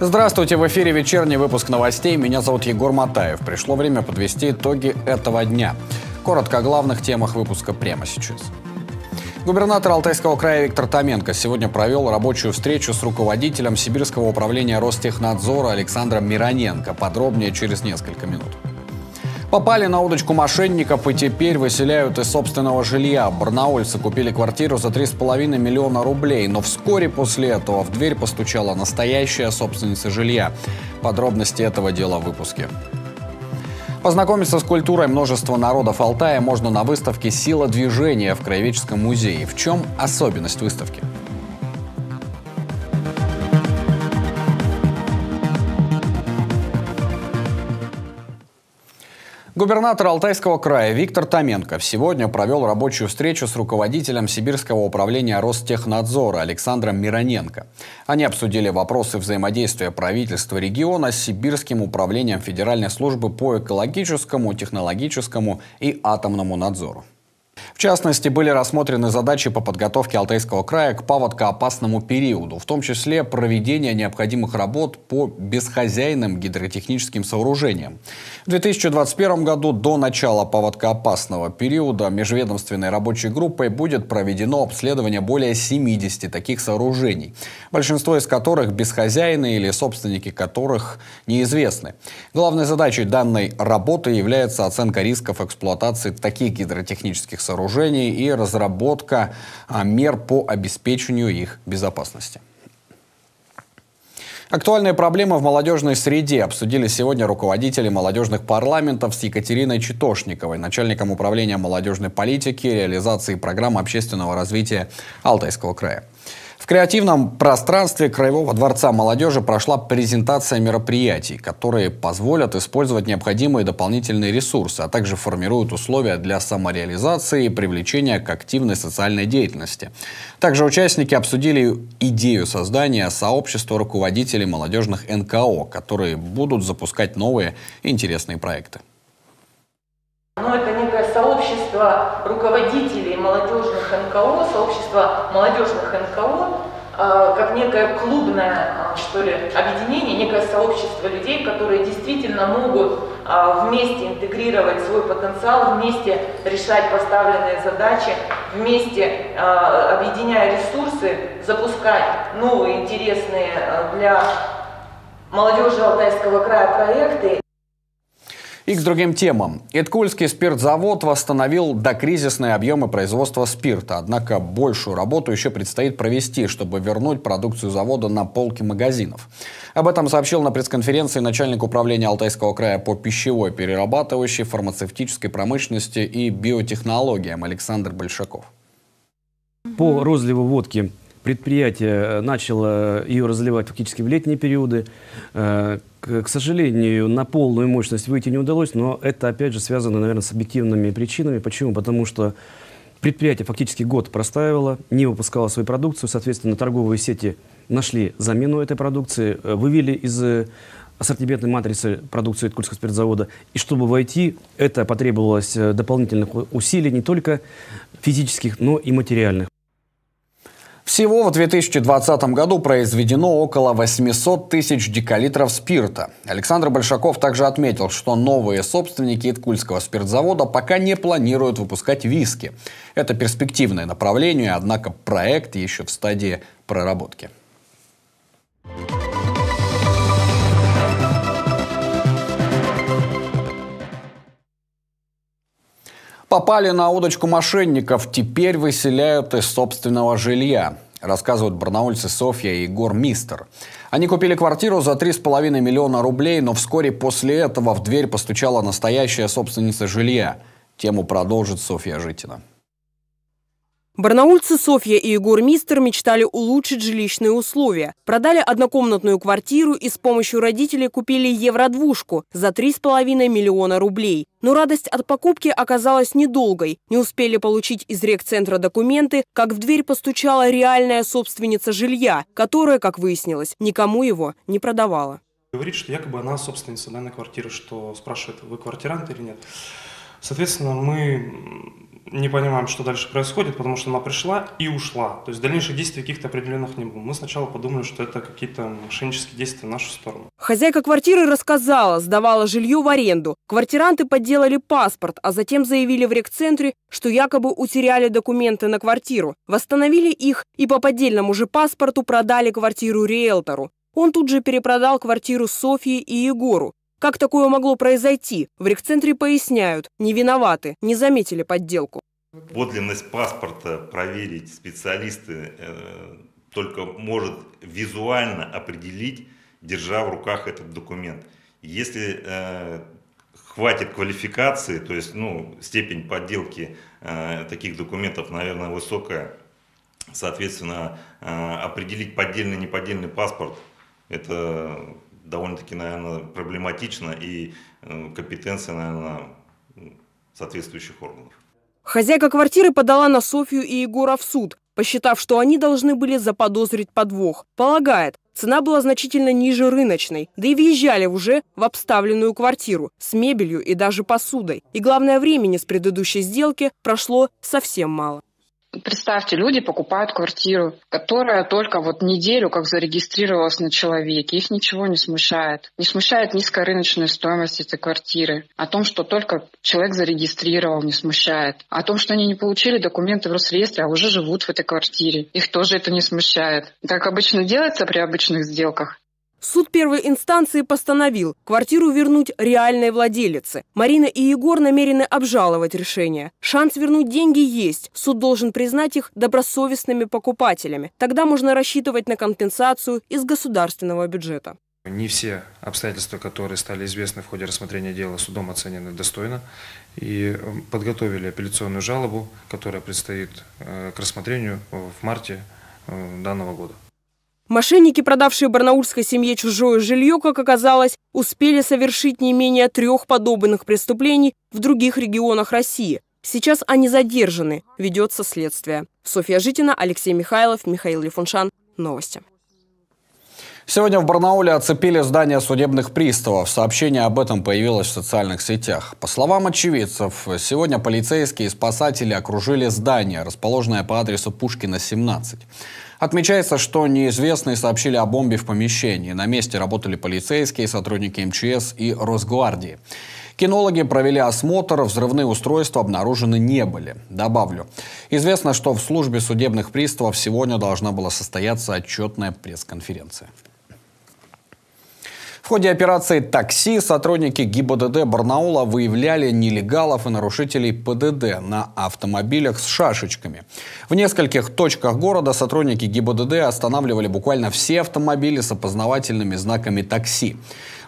Здравствуйте, в эфире вечерний выпуск новостей. Меня зовут Егор Матаев. Пришло время подвести итоги этого дня. Коротко о главных темах выпуска прямо сейчас. Губернатор Алтайского края Виктор Томенко сегодня провел рабочую встречу с руководителем Сибирского управления Ростехнадзора Александром Мироненко. Подробнее через несколько минут. Попали на удочку мошенников и теперь выселяют из собственного жилья. Барнаульцы купили квартиру за 3,5 миллиона рублей, но вскоре после этого в дверь постучала настоящая собственница жилья. Подробности этого дела в выпуске. Познакомиться с культурой множества народов Алтая можно на выставке «Сила движения» в Краеведческом музее. В чем особенность выставки? Губернатор Алтайского края Виктор Томенков сегодня провел рабочую встречу с руководителем Сибирского управления Ростехнадзора Александром Мироненко. Они обсудили вопросы взаимодействия правительства региона с Сибирским управлением Федеральной службы по экологическому, технологическому и атомному надзору. В частности, были рассмотрены задачи по подготовке Алтайского края к паводкоопасному периоду, в том числе проведение необходимых работ по бесхозяйным гидротехническим сооружениям. В 2021 году до начала паводкоопасного периода межведомственной рабочей группой будет проведено обследование более 70 таких сооружений, большинство из которых бесхозяйны или собственники которых неизвестны. Главной задачей данной работы является оценка рисков эксплуатации таких гидротехнических сооружений и разработка а, мер по обеспечению их безопасности. Актуальные проблемы в молодежной среде обсудили сегодня руководители молодежных парламентов с Екатериной Читошниковой, начальником управления молодежной политики и реализации программы общественного развития Алтайского края. В креативном пространстве Краевого дворца молодежи прошла презентация мероприятий, которые позволят использовать необходимые дополнительные ресурсы, а также формируют условия для самореализации и привлечения к активной социальной деятельности. Также участники обсудили идею создания сообщества руководителей молодежных НКО, которые будут запускать новые интересные проекты. Но это некое сообщество руководителей молодежных НКО, сообщество молодежных НКО, э, как некое клубное, э, что ли, объединение, некое сообщество людей, которые действительно могут э, вместе интегрировать свой потенциал, вместе решать поставленные задачи, вместе, объединяя ресурсы, запускать новые интересные для молодежи Алтайского края проекты. И к другим темам. Иткульский спиртзавод восстановил докризисные объемы производства спирта. Однако большую работу еще предстоит провести, чтобы вернуть продукцию завода на полки магазинов. Об этом сообщил на пресс-конференции начальник управления Алтайского края по пищевой, перерабатывающей, фармацевтической промышленности и биотехнологиям Александр Большаков. По розливу водки предприятие начало ее разливать фактически в летние периоды. Э, к сожалению, на полную мощность выйти не удалось, но это, опять же, связано, наверное, с объективными причинами. Почему? Потому что предприятие фактически год простаивало, не выпускало свою продукцию, соответственно, торговые сети нашли замену этой продукции, э, вывели из э, ассортиментной матрицы продукции Иркутского спиртзавода. И чтобы войти, это потребовалось э, дополнительных усилий не только физических, но и материальных. Всего в 2020 году произведено около 800 тысяч декалитров спирта. Александр Большаков также отметил, что новые собственники Иткульского спиртзавода пока не планируют выпускать виски. Это перспективное направление, однако проект еще в стадии проработки. Попали на удочку мошенников, теперь выселяют из собственного жилья, рассказывают барнаульцы Софья и Егор Мистер. Они купили квартиру за 3,5 миллиона рублей, но вскоре после этого в дверь постучала настоящая собственница жилья. Тему продолжит Софья Житина. Барнаульцы Софья и Егор Мистер мечтали улучшить жилищные условия. Продали однокомнатную квартиру и с помощью родителей купили евро-двушку за 3,5 миллиона рублей. Но радость от покупки оказалась недолгой. Не успели получить из рекцентра документы, как в дверь постучала реальная собственница жилья, которая, как выяснилось, никому его не продавала. Говорит, что якобы она собственница данной квартиры, что спрашивает, вы квартирант или нет. Соответственно, мы не понимаем, что дальше происходит, потому что она пришла и ушла. То есть дальнейших действий каких-то определенных не было. Мы сначала подумали, что это какие-то мошеннические действия в нашу сторону. Хозяйка квартиры рассказала, сдавала жилье в аренду. Квартиранты подделали паспорт, а затем заявили в рекцентре, что якобы утеряли документы на квартиру. Восстановили их и по поддельному же паспорту продали квартиру риэлтору. Он тут же перепродал квартиру Софье и Егору. Как такое могло произойти? В рехцентре поясняют, не виноваты, не заметили подделку. Подлинность паспорта проверить специалисты э, только может визуально определить, держа в руках этот документ. Если э, хватит квалификации, то есть ну, степень подделки э, таких документов, наверное, высокая, соответственно, э, определить поддельный, неподдельный паспорт, это довольно-таки, наверное, проблематично и э, компетенция, наверное, соответствующих органов. Хозяйка квартиры подала на Софью и Егора в суд, посчитав, что они должны были заподозрить подвох. Полагает, цена была значительно ниже рыночной, да и въезжали уже в обставленную квартиру с мебелью и даже посудой. И главное, времени с предыдущей сделки прошло совсем мало. Представьте, люди покупают квартиру, которая только вот неделю как зарегистрировалась на человеке. Их ничего не смущает. Не смущает низкая рыночная стоимость этой квартиры. О том, что только человек зарегистрировал, не смущает. О том, что они не получили документы в Росреестре, а уже живут в этой квартире. Их тоже это не смущает. Так обычно делается при обычных сделках. Суд первой инстанции постановил квартиру вернуть реальной владелице. Марина и Егор намерены обжаловать решение. Шанс вернуть деньги есть. Суд должен признать их добросовестными покупателями. Тогда можно рассчитывать на компенсацию из государственного бюджета. Не все обстоятельства, которые стали известны в ходе рассмотрения дела, судом оценены достойно. И э, подготовили апелляционную жалобу, которая предстоит э, к рассмотрению в марте э, данного года. Мошенники, продавшие барнаульской семье чужое жилье, как оказалось, успели совершить не менее трех подобных преступлений в других регионах России. Сейчас они задержаны. Ведется следствие. Софья Житина, Алексей Михайлов, Михаил Лифуншан. Новости. Сегодня в Барнауле оцепили здание судебных приставов. Сообщение об этом появилось в социальных сетях. По словам очевидцев, сегодня полицейские и спасатели окружили здание, расположенное по адресу Пушкина, 17. Отмечается, что неизвестные сообщили о бомбе в помещении. На месте работали полицейские, сотрудники МЧС и Росгвардии. Кинологи провели осмотр, взрывные устройства обнаружены не были. Добавлю, известно, что в службе судебных приставов сегодня должна была состояться отчетная пресс-конференция. В ходе операции «Такси» сотрудники ГИБДД Барнаула выявляли нелегалов и нарушителей ПДД на автомобилях с шашечками. В нескольких точках города сотрудники ГИБДД останавливали буквально все автомобили с опознавательными знаками «Такси».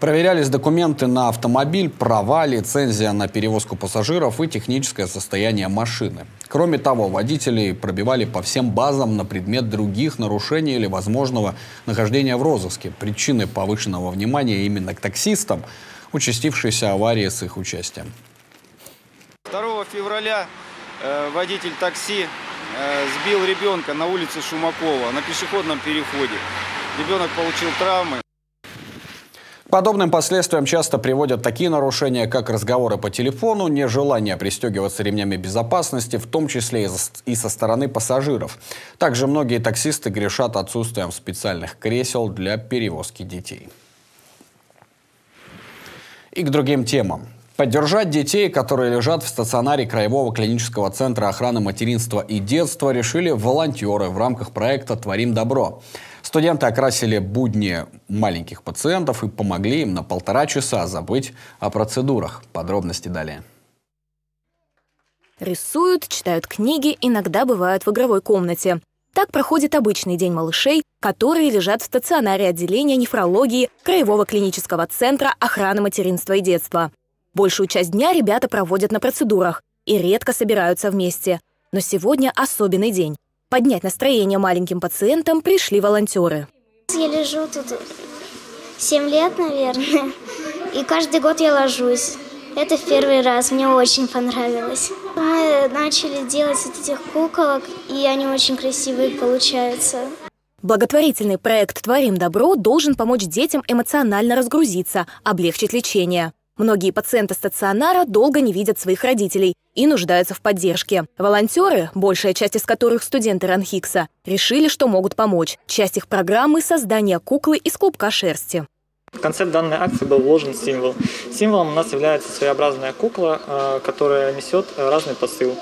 Проверялись документы на автомобиль, права, лицензия на перевозку пассажиров и техническое состояние машины. Кроме того, водителей пробивали по всем базам на предмет других нарушений или возможного нахождения в розыске. Причины повышенного внимания именно к таксистам – участившиеся аварии с их участием. 2 февраля э, водитель такси э, сбил ребенка на улице Шумакова на пешеходном переходе. Ребенок получил травмы подобным последствиям часто приводят такие нарушения, как разговоры по телефону, нежелание пристегиваться ремнями безопасности, в том числе и со стороны пассажиров. Также многие таксисты грешат отсутствием специальных кресел для перевозки детей. И к другим темам. Поддержать детей, которые лежат в стационаре Краевого клинического центра охраны материнства и детства, решили волонтеры в рамках проекта «Творим добро». Студенты окрасили будни маленьких пациентов и помогли им на полтора часа забыть о процедурах. Подробности далее. Рисуют, читают книги, иногда бывают в игровой комнате. Так проходит обычный день малышей, которые лежат в стационаре отделения нефрологии Краевого клинического центра охраны материнства и детства. Большую часть дня ребята проводят на процедурах и редко собираются вместе. Но сегодня особенный день. Поднять настроение маленьким пациентам пришли волонтеры. Я лежу тут 7 лет, наверное, и каждый год я ложусь. Это в первый раз, мне очень понравилось. Мы начали делать вот этих куколок, и они очень красивые получаются. Благотворительный проект «Творим добро» должен помочь детям эмоционально разгрузиться, облегчить лечение. Многие пациенты стационара долго не видят своих родителей и нуждаются в поддержке. Волонтеры, большая часть из которых студенты Ранхикса, решили, что могут помочь. Часть их программы – создание куклы из клубка шерсти. В концепт данной акции был вложен символ. Символом у нас является своеобразная кукла, э, которая несет разный посыл.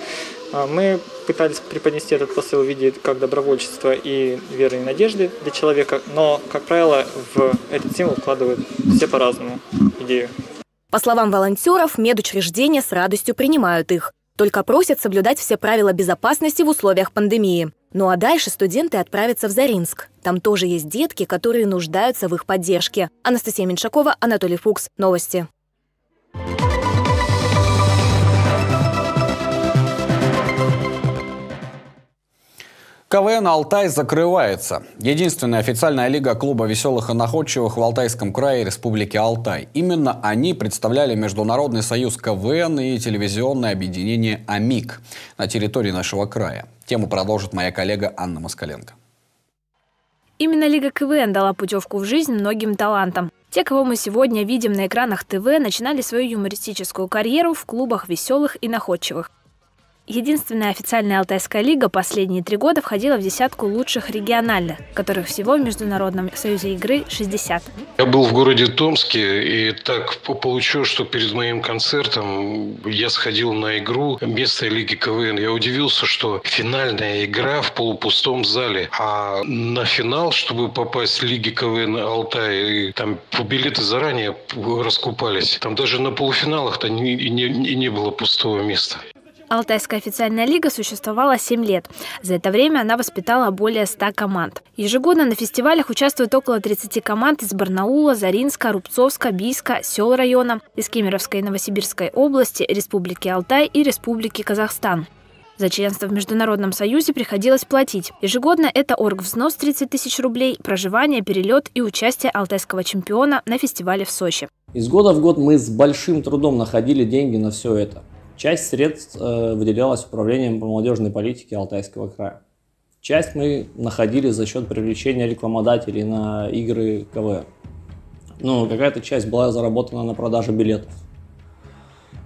Э, мы пытались преподнести этот посыл в виде как добровольчества и веры и надежды для человека, но, как правило, в этот символ вкладывают все по-разному идею. По словам волонтеров, медучреждения с радостью принимают их. Только просят соблюдать все правила безопасности в условиях пандемии. Ну а дальше студенты отправятся в Заринск. Там тоже есть детки, которые нуждаются в их поддержке. Анастасия Меньшакова, Анатолий Фукс. Новости. КВН «Алтай» закрывается. Единственная официальная лига клуба веселых и находчивых в Алтайском крае Республики Алтай. Именно они представляли Международный союз КВН и телевизионное объединение «Амик» на территории нашего края. Тему продолжит моя коллега Анна Москаленко. Именно Лига КВН дала путевку в жизнь многим талантам. Те, кого мы сегодня видим на экранах ТВ, начинали свою юмористическую карьеру в клубах веселых и находчивых. Единственная официальная Алтайская лига последние три года входила в десятку лучших региональных, которых всего в Международном союзе игры 60. Я был в городе Томске, и так получилось, что перед моим концертом я сходил на игру местной лиги КВН. Я удивился, что финальная игра в полупустом зале, а на финал, чтобы попасть в лиги КВН Алтай, там билеты заранее раскупались. Там даже на полуфиналах-то не, не, не было пустого места. Алтайская официальная лига существовала 7 лет. За это время она воспитала более 100 команд. Ежегодно на фестивалях участвует около 30 команд из Барнаула, Заринска, Рубцовска, Бийска, сел района, из Кемеровской и Новосибирской области, Республики Алтай и Республики Казахстан. За членство в Международном союзе приходилось платить. Ежегодно это оргвзнос 30 тысяч рублей, проживание, перелет и участие алтайского чемпиона на фестивале в Сочи. Из года в год мы с большим трудом находили деньги на все это. Часть средств э, выделялась управлением по молодежной политике Алтайского края. Часть мы находили за счет привлечения рекламодателей на игры КВ. Ну, какая-то часть была заработана на продаже билетов.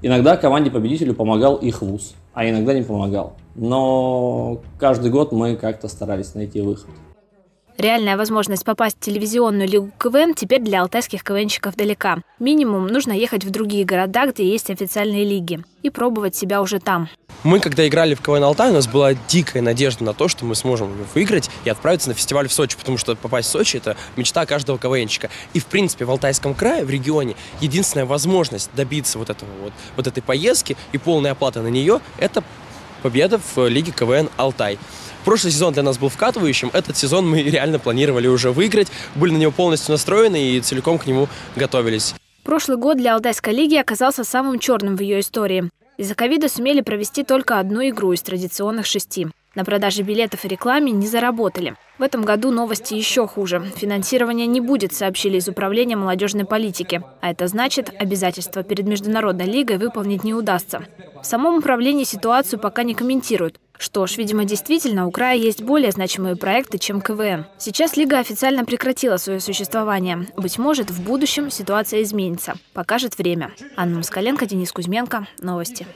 Иногда команде-победителю помогал их вуз, а иногда не помогал. Но каждый год мы как-то старались найти выход. Реальная возможность попасть в телевизионную лигу КВН теперь для алтайских КВНщиков далека. Минимум нужно ехать в другие города, где есть официальные лиги, и пробовать себя уже там. Мы, когда играли в КВН Алтай, у нас была дикая надежда на то, что мы сможем выиграть и отправиться на фестиваль в Сочи, потому что попасть в Сочи – это мечта каждого КВНщика. И, в принципе, в Алтайском крае, в регионе, единственная возможность добиться вот, этого вот, вот этой поездки и полной оплаты на нее – это победа в Лиге КВН Алтай. Прошлый сезон для нас был вкатывающим, этот сезон мы реально планировали уже выиграть, были на него полностью настроены и целиком к нему готовились. Прошлый год для Алтайской лиги оказался самым черным в ее истории. Из-за ковида сумели провести только одну игру из традиционных шести. На продаже билетов и рекламе не заработали. В этом году новости еще хуже. Финансирования не будет, сообщили из Управления молодежной политики. А это значит, обязательства перед Международной лигой выполнить не удастся. В самом управлении ситуацию пока не комментируют. Что ж, видимо, действительно, у края есть более значимые проекты, чем КВН. Сейчас Лига официально прекратила свое существование. Быть может, в будущем ситуация изменится. Покажет время. Анна Москаленко, Денис Кузьменко. Новости.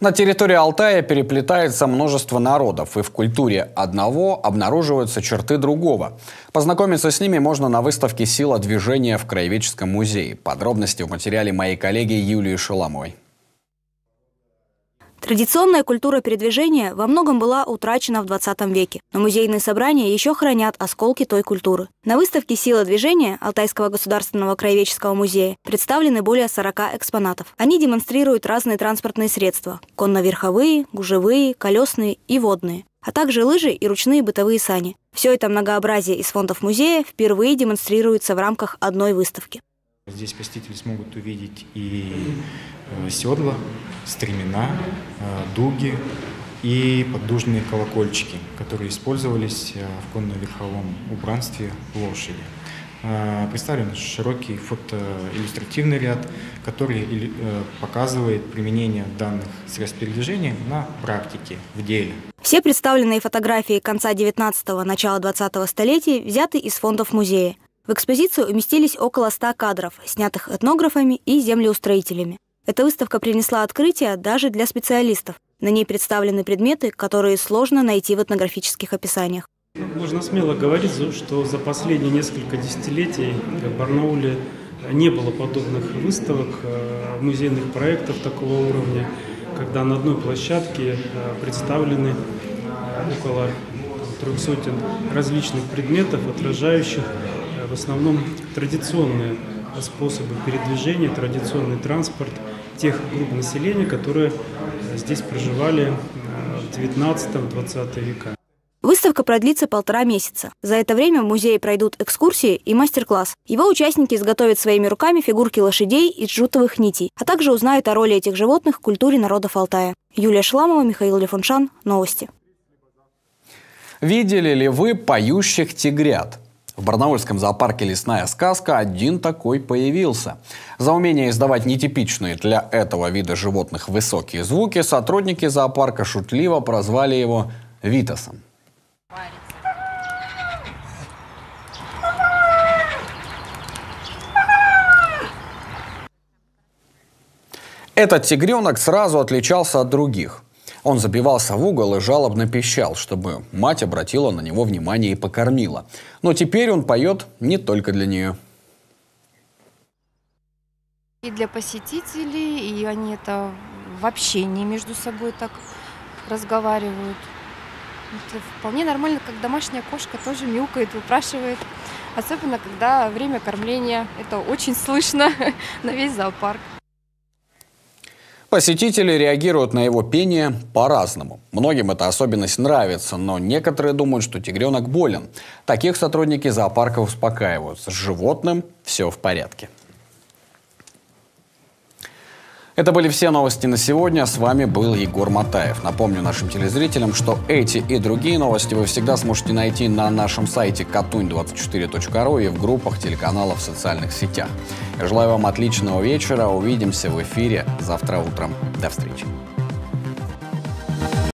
На территории Алтая переплетается множество народов, и в культуре одного обнаруживаются черты другого. Познакомиться с ними можно на выставке «Сила движения» в Краеведческом музее. Подробности в материале моей коллеги Юлии Шеломой. Традиционная культура передвижения во многом была утрачена в 20 веке, но музейные собрания еще хранят осколки той культуры. На выставке «Сила движения» Алтайского государственного краеведческого музея представлены более 40 экспонатов. Они демонстрируют разные транспортные средства – конно-верховые, гужевые, колесные и водные а также лыжи и ручные бытовые сани. Все это многообразие из фондов музея впервые демонстрируется в рамках одной выставки. Здесь посетители смогут увидеть и седла, стремена, э, дуги и поддужные колокольчики, которые использовались э, в конно-верховом убранстве лошади. Представлен широкий фотоиллюстративный ряд, который показывает применение данных средств передвижения на практике, в деле. Все представленные фотографии конца 19-го, начала 20-го столетий взяты из фондов музея. В экспозицию уместились около 100 кадров, снятых этнографами и землеустроителями. Эта выставка принесла открытие даже для специалистов. На ней представлены предметы, которые сложно найти в этнографических описаниях. Можно смело говорить, что за последние несколько десятилетий в Барнауле не было подобных выставок, э, музейных проектов такого уровня, когда на одной площадке э, представлены э, около трех сотен различных предметов, отражающих в основном традиционные способы передвижения, традиционный транспорт тех групп населения, которые здесь проживали э, в 19-20 века. Выставка продлится полтора месяца. За это время в музее пройдут экскурсии и мастер-класс. Его участники изготовят своими руками фигурки лошадей из джутовых нитей, а также узнают о роли этих животных в культуре народов Алтая. Юлия Шламова, Михаил Лефуншан. Новости. Видели ли вы поющих тигрят? В Барнаульском зоопарке «Лесная сказка» один такой появился. За умение издавать нетипичные для этого вида животных высокие звуки сотрудники зоопарка шутливо прозвали его «Витасом». Этот тигренок сразу отличался от других – он забивался в угол и жалобно пищал, чтобы мать обратила на него внимание и покормила. Но теперь он поет не только для нее. И для посетителей, и они это в общении между собой так разговаривают. Это вполне нормально, как домашняя кошка тоже мяукает, выпрашивает. Особенно, когда время кормления. Это очень слышно на весь зоопарк. Посетители реагируют на его пение по-разному. Многим эта особенность нравится, но некоторые думают, что тигренок болен. Таких сотрудники зоопарка успокаивают. С животным все в порядке. Это были все новости на сегодня. С вами был Егор Матаев. Напомню нашим телезрителям, что эти и другие новости вы всегда сможете найти на нашем сайте katuny24.ru и в группах телеканалов в социальных сетях. Я желаю вам отличного вечера. Увидимся в эфире завтра утром. До встречи.